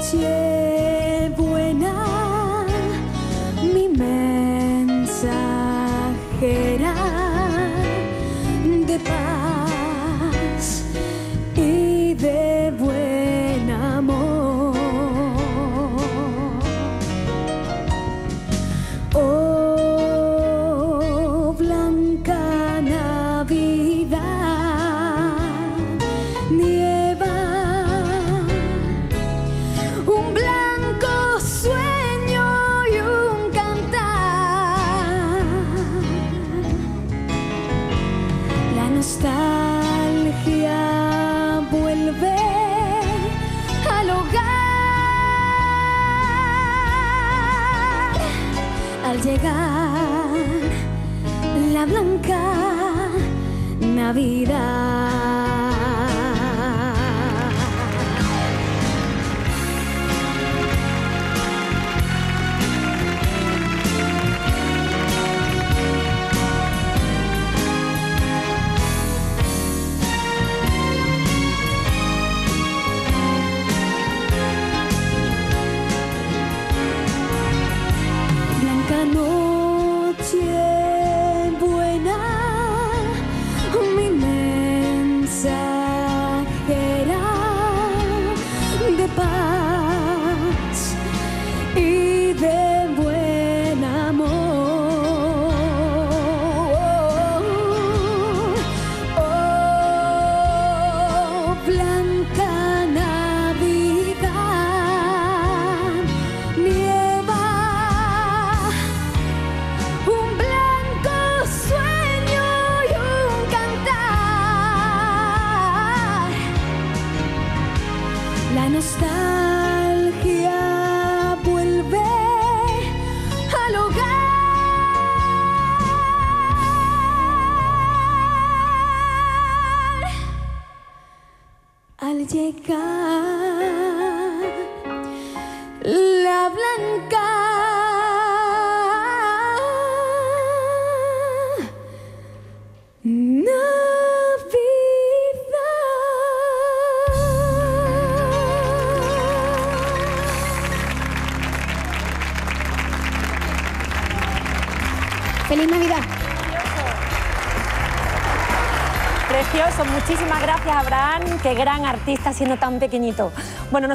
noche buena, mi mensajera de paz y de buen amor. Oh, blanca Navidad, nostalgia vuelve al hogar al llegar la blanca Navidad. Nostalgia vuelve al hogar. Al llegar la blanca ¡Feliz Navidad! Precioso, muchísimas gracias Abraham, qué gran artista siendo tan pequeñito. Bueno,